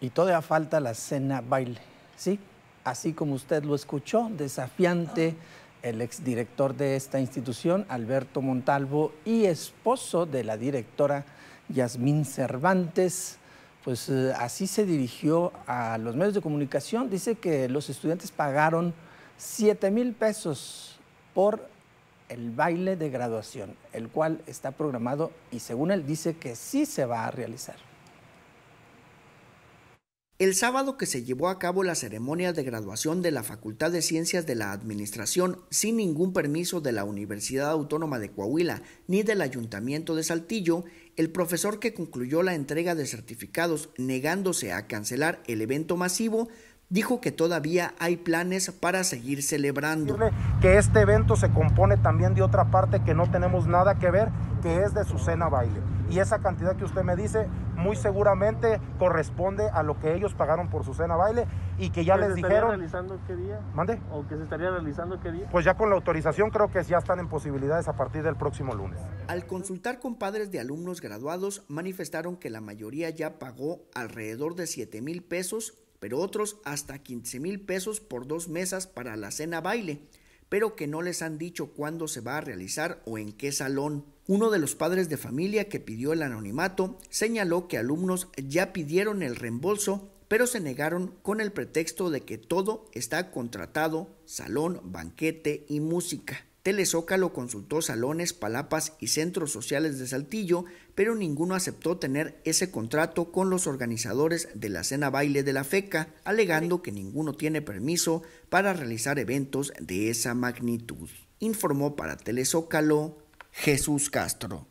Y todavía falta la cena baile, ¿sí? Así como usted lo escuchó, desafiante, el exdirector de esta institución, Alberto Montalvo, y esposo de la directora Yasmín Cervantes, pues eh, así se dirigió a los medios de comunicación. Dice que los estudiantes pagaron 7 mil pesos por el baile de graduación, el cual está programado y según él dice que sí se va a realizar. El sábado que se llevó a cabo la ceremonia de graduación de la Facultad de Ciencias de la Administración sin ningún permiso de la Universidad Autónoma de Coahuila ni del Ayuntamiento de Saltillo, el profesor que concluyó la entrega de certificados negándose a cancelar el evento masivo dijo que todavía hay planes para seguir celebrando. Que este evento se compone también de otra parte que no tenemos nada que ver, que es de su cena baile. Y esa cantidad que usted me dice muy seguramente corresponde a lo que ellos pagaron por su cena baile y que ya les dijeron... ¿Se estaría realizando qué día? ¿Mande? ¿O que se estaría realizando qué día? Pues ya con la autorización creo que ya están en posibilidades a partir del próximo lunes. Al consultar con padres de alumnos graduados, manifestaron que la mayoría ya pagó alrededor de 7 mil pesos pero otros hasta 15 mil pesos por dos mesas para la cena baile, pero que no les han dicho cuándo se va a realizar o en qué salón. Uno de los padres de familia que pidió el anonimato señaló que alumnos ya pidieron el reembolso, pero se negaron con el pretexto de que todo está contratado, salón, banquete y música. Telezócalo consultó salones, palapas y centros sociales de Saltillo, pero ninguno aceptó tener ese contrato con los organizadores de la cena baile de la FECA, alegando que ninguno tiene permiso para realizar eventos de esa magnitud. Informó para Telezócalo Jesús Castro.